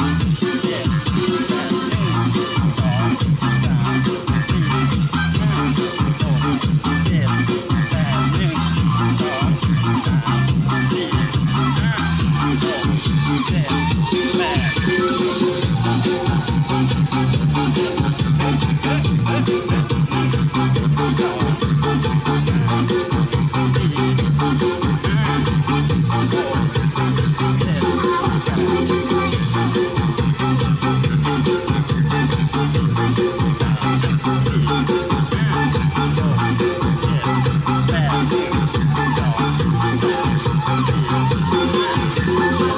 Thank you.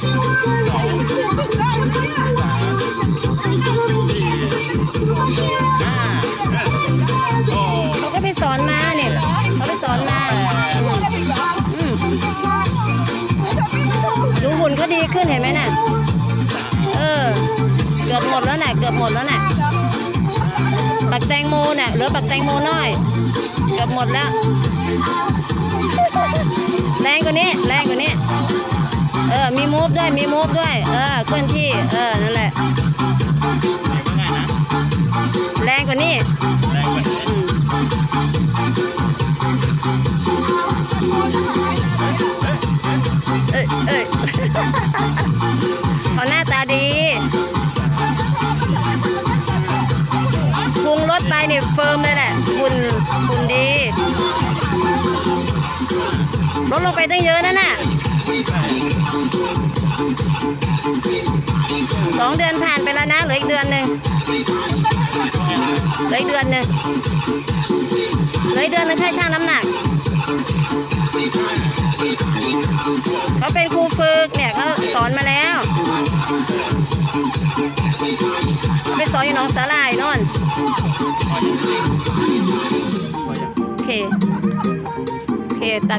เขาก็ไปสอนมาเนี่ยเขาไปสอนมาดูหุ่นเขาดีขึ้นเห็นไหมน่ะ เออ เกือบหมดแล้วน่ะ เกือบหมดแล้วน่ะ ปักแตงโมน่ะเหลือปักแตงโมน้อย เกือบหมดแล้ว แรงกว่านี้ แรงกว่านี้ เออ มีมูฟด้วย มีมูฟด้วย เออ เคลื่อนที่ เออ นั่นแหละ ง่ายนะแรงกว่านี้ แรงกว่านี้อืมเอ้ยเอ้ย เขาหน้าตาดีปรุงรสไปเนี่ยเฟิร์มเลยแหละคุณคุณดี ลดลงไปตั้งเยอะนั่นน่ะ สองเดือนผ่านไปแล้วนะเหลืออีกเดือนหนึ่งเหลืออีกเดือนหนึ่งเหลืออีกเดือนหนึงแค่ช่างน้ำหนักเขาเป็นครูฝึกเนี่ยเขาสอนมาแล้วไปสอนอยู่หนองสาลายน่นโอเคโอเคตัด